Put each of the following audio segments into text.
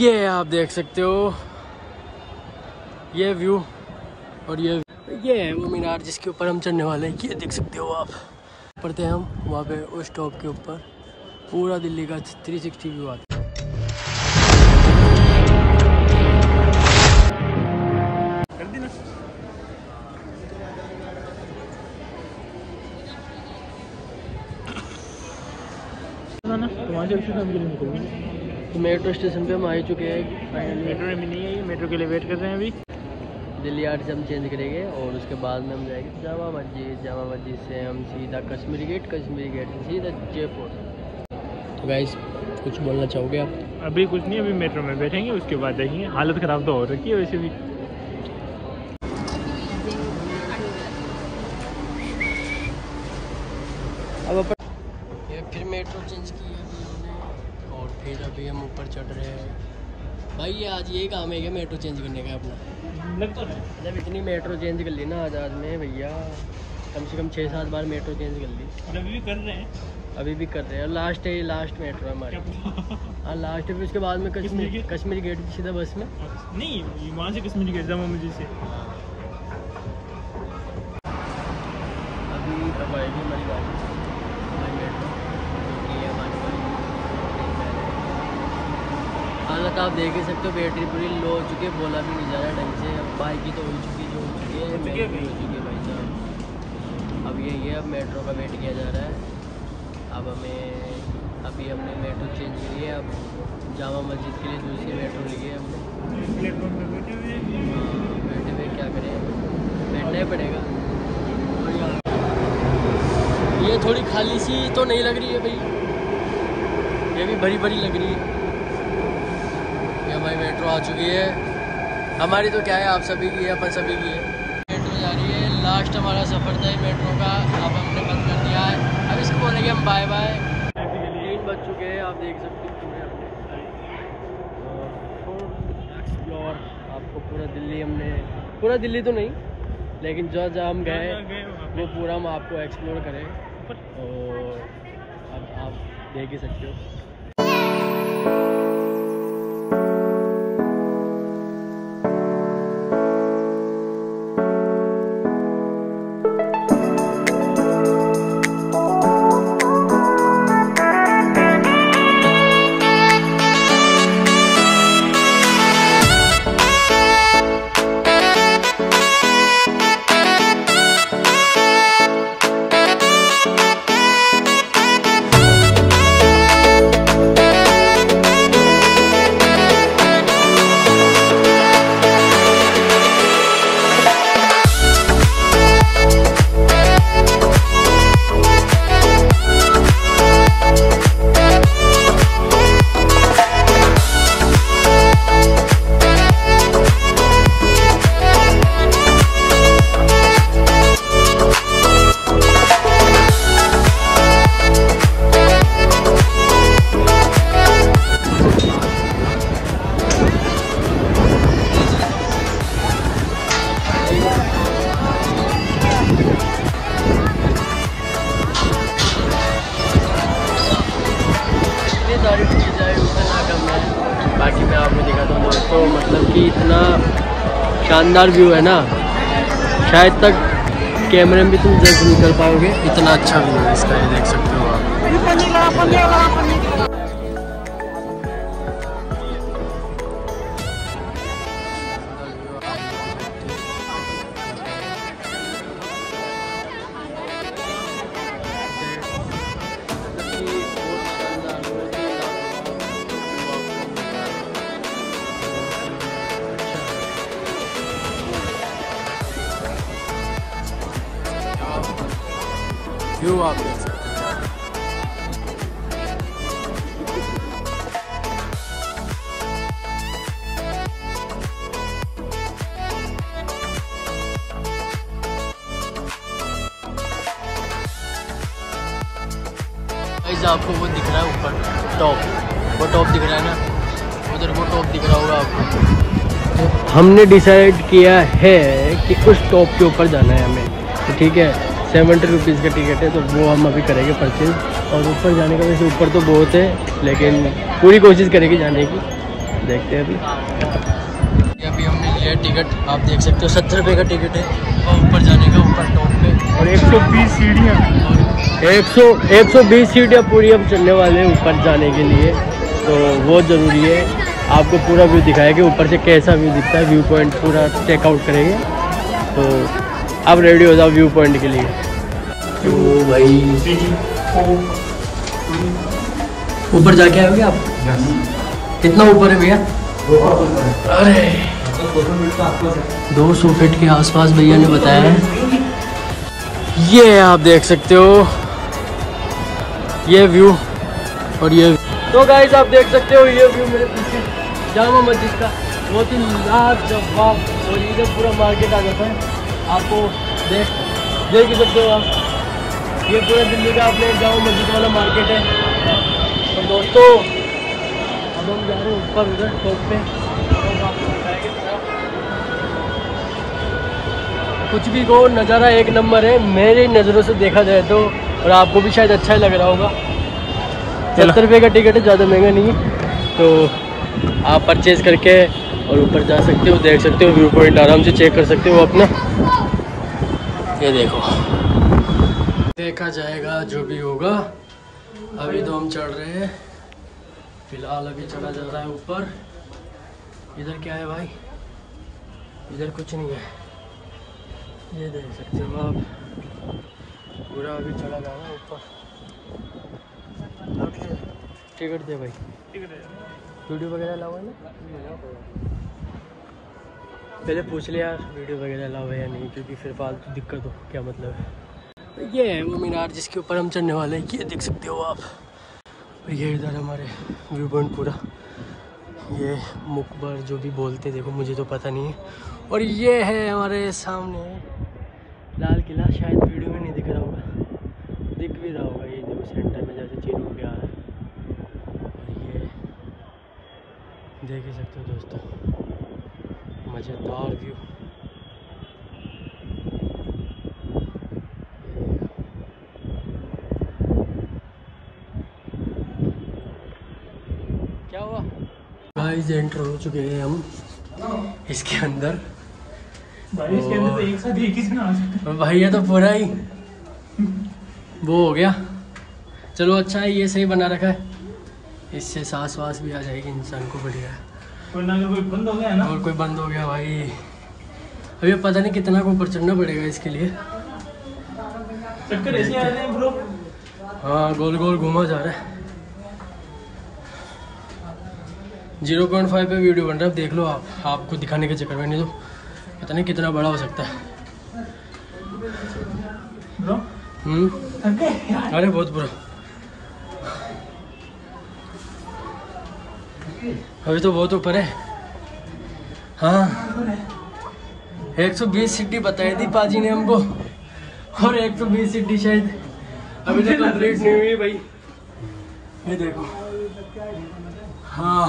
ये आप देख सकते हो। ये व्यू और ये ये है वो मीनार जिसके ऊपर हम चढ़ने वाले हैं। ये देख सकते हो आप। ऊपर थे हम वहाँ पे उस टॉप के ऊपर। पूरा दिल्ली का 360 व्यू आता है। तो मेट्रो स्टेशन पे हम आ चुके हैं। मेट्रो में नहीं है मेट्रो के लिए वेट कर रहे हैं अभी। दिल्ली आर्ट से हम चेंज करेंगे और उसके बाद में हम जाएँगे जामा मस्जिद। जामा मस्जिद से हम सीधा कश्मीरी गेट कश्मीरी गेट से सीधा जयपुर। तो गाइस कुछ बोलना चाहोगे आप? अभी कुछ नहीं अभी मेट्रो में बैठेंगे उसके बाद देखेंगे। हालत ख़राब तो हो रखी है वैसे भी। अब अपन फिर मेट्रो चेंज की है अभी हमने और फिर अभी हम ऊपर चढ़ रहे हैं। भाई ये आज यही काम है क्या मेट्रो चेंज करने का अपना। लग तो है। जब इतनी मेट्रो चेंज कर ली ना आज़ाद में भैया कम से कम छः सात बार मेट्रो चेंज कर ली। और अभी भी कर रहे हैं? अभी भी कर रहे हैं। और लास्ट है लास्ट मेट्रो है हमारी। हाँ लास्ट फिर उसके बाद में कश्मीरी कश्मीर गेट? गेट सीधा बस में। नहीं वहाँ से कश्मीरी गेट जामा मस्जिद से अभी कब आएगी हमारी गाड़ी हमारी मेट्रो जो कि है हमारी गाड़ी हालत आप देख ही सकते हो, बैटरी पूरी लो हो चुकी है, बोला भी नहीं जा रहा ढंग से। बाइक की तो हो चुकी जो हो चुकी है मेरी भी हो चुकी है भाई साहब। अब यही है, अब मेट्रो का वेट किया जा रहा है। अब हमें, अभी हमने मेट्रो चेंज करी है, अब जामा मस्जिद के लिए दूसरी मेट्रो ली है हैं, बैठे हुए क्या करें? बैठना ही पड़ेगा। ये थोड़ी खाली सी तो नहीं लग रही है भाई। ये भी भरी भरी लग रही है। ये मेट्रो आ चुकी है। हमारी तो क्या है आप सभी की है अपन सभी की है। मेट्रो जा रही है। लास्ट हमारा सफ़र था मेट्रो का। अब हमने बंद कर दिया है। अब इसको बोलेंगे हम बाय बाय तीन बज चुके हैं आप देख सकते हो एक्सप्लोर आपको पूरा दिल्ली हमने पूरा दिल्ली तो नहीं लेकिन जो जहाँ हम गए जहाँ। वो पूरा हम आपको एक्सप्लोर करें। और अब आप देख ही सकते हो। शानदार व्यू है ना। शायद तक कैमरे में भी तुम जज नहीं कर पाओगे। इतना अच्छा व्यू है इसका, ये देख सकते हो आप। आप गाइस आपको वो दिख रहा है ऊपर टॉप वो टॉप दिख रहा है ना? उधर वो टॉप दिख रहा होगा आपको। हमने डिसाइड किया है कि उस टॉप के ऊपर जाना है हमें। तो ठीक है? सेवेंटी रुपीज़ का टिकट है तो वो हम अभी करेंगे परचेज और ऊपर जाने का वैसे ऊपर तो बहुत है लेकिन पूरी कोशिश करेंगे जाने की। देखते हैं अभी। अभी हमने लिया टिकट आप देख सकते हो सत्तर रुपये का टिकट है। और ऊपर जाने का ऊपर टॉप पे। और 120 सीढ़ियाँ। एक सौ एक सौ बीस सीढ़ियाँ पूरी हम चलने वाले हैं ऊपर जाने के लिए। तो वो ज़रूरी है। आपको पूरा व्यू दिखाएँगे ऊपर से कैसा व्यू दिखता है व्यू पॉइंट पूरा चेकआउट करेंगे। तो अब रेडी हो जाओ व्यू पॉइंट के लिए। तो भाई। ऊपर जाके आओगे आप? कितना ऊपर है भैया? अरे। दो सौ फीट के आसपास भैया ने बताया है। ये आप देख सकते हो। ये व्यू और ये तो गाइस आप देख सकते हो ये व्यू मेरे पीछे। जामा मस्जिद का बहुत ही लाजवाब और इधर पूरा मार्केट आ जाता है। आपको देख देख सकते हो आप। ये पूरा दिल्ली का अपने जाओ मस्जिद वाला मार्केट है। और दोस्तों अब हम जा रहे हैं ऊपर उधर टॉप पे। तो। कुछ भी को नज़ारा एक नंबर है। मेरी नज़रों से देखा जाए तो और आपको भी शायद अच्छा ही लग रहा होगा। सत्तर रुपये का टिकट है ज़्यादा महँगा नहीं है। तो आप परचेज़ करके और ऊपर जा सकते हो देख सकते हो व्यू पॉइंट आराम से चेक कर सकते हो अपना। ये देखो। देखा जाएगा जो भी होगा। अभी तो हम चढ़ रहे हैं। फ़िलहाल अभी चढ़ा जा रहा है ऊपर। इधर क्या है भाई? इधर कुछ नहीं है। ये देख सकते हो आप। पूरा अभी चला जा रहा है ऊपर। टिकट दे भाई। वीडियो वगैरह है ना? पहले पूछ लिया वीडियो वगैरह अलाउ है या नहीं, क्योंकि फिर फालतू दिक्कत हो, क्या मतलब है? ये है वो मीनार जिसके ऊपर हम चढ़ने वाले हैं, ये देख सकते हो आप। और ये इधर हमारे व्यू पॉइंट पूरा। ये मुकबर जो भी बोलते देखो, मुझे तो पता नहीं है। और ये है हमारे सामने, लाल किला, शायद वीडियो में नहीं दिख रहा होगा। दिख भी रहा होगा, ये देखो सेंटर में जैसे चीन हो गया है। और ये, देख ही सकते हो दोस्तों। मज़ेदार व्यू क्या हुआ? गाइस एंटर हो चुके हैं हम इसके अंदर। भाई इसके अंदर तो एक साथ एक ही आ सकता भाई ये तो पूरा ही वो हो गया। चलो अच्छा है ये सही बना रखा है। इससे सांस वास भी आ जाएगी इंसान को बढ़िया है। वरना अगर कोई बंद हो गया ना? और कोई बंद हो गया भाई। अभी पता नहीं कितना को ऊपर चढ़ना पड़ेगा इसके लिए। चक्कर ऐसे आ रहे हैं ब्रो हाँ गोल गोल घूमा जा रहा है। ज़ीरो पॉइंट फाइव पे वीडियो बन रहा है देख लो आप। आपको दिखाने के चक्कर में नहीं तो पता नहीं कितना बड़ा हो सकता है। ब्रो हम्म? अरे बहुत बुरा। अभी तो बहुत ऊपर है। हाँ। 120 सीटी बताई थी पाजी ने हमको। और 120 सीटी शायद अभी तक कंप्लीट नहीं हुई भाई। ये देखो। हाँ।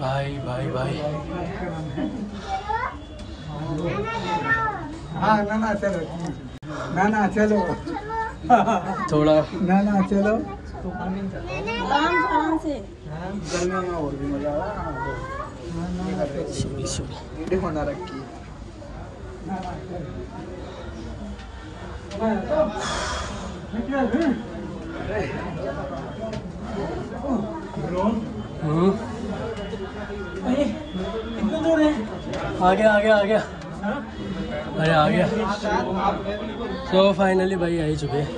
भाई भाई भाई। हाँ ना ना चलो। ना ना चलो। थोड़ा। ना ना चलो। है हम्म है आ गया आ गया आ गया अरे आ गया। तो फाइनली भाई आ ही चुके हैं।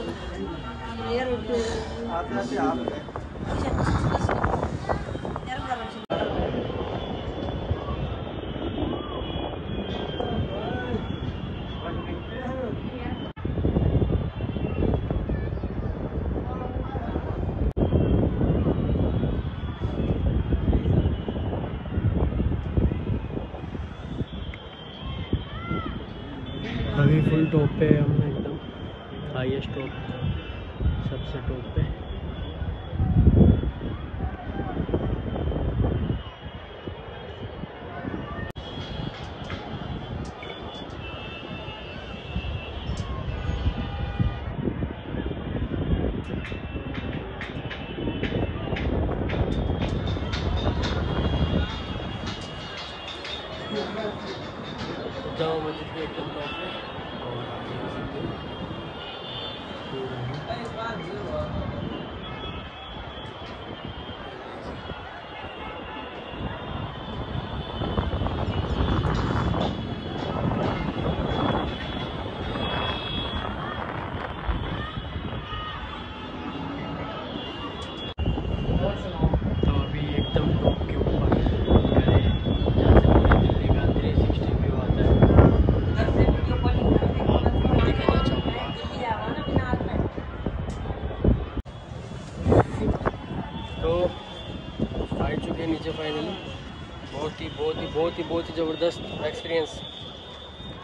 टॉप पे हम एकदम हाईएस्ट टॉप सबसे टॉप पे। जाओ एकदम टॉप पे। 哎，班长，你是我。ही ज़बरदस्त एक्सपीरियंस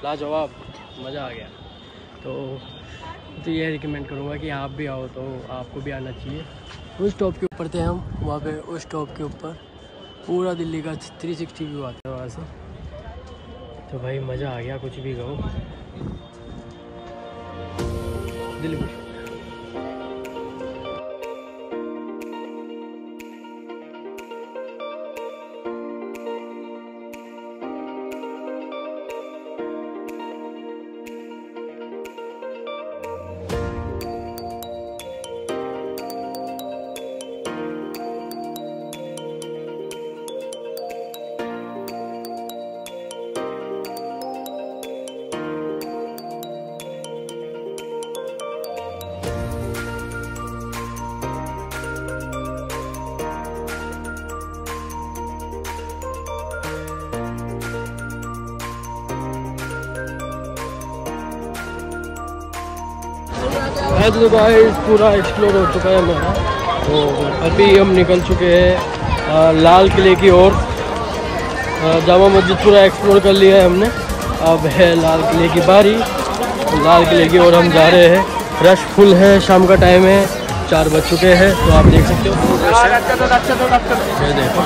लाजवाब, मज़ा आ गया। तो तो ये रिकमेंड करूँगा कि आप भी आओ तो आपको भी आना चाहिए। उस टॉप के ऊपर थे हम, वहाँ पे उस टॉप के ऊपर। पूरा दिल्ली का 360 व्यू आता है वहाँ से। तो भाई, मज़ा आ गया, कुछ भी कहो। दिल तो गाइस पूरा एक्सप्लोर हो चुका है हमारा। तो अभी हम निकल चुके हैं लाल किले की ओर। जामा मस्जिद पूरा एक्सप्लोर कर लिया है हमने। अब है लाल किले की बारी। लाल किले की ओर हम जा रहे हैं। रश फुल है, शाम का टाइम है, चार बज चुके हैं तो आप देख सकते हो। देखो।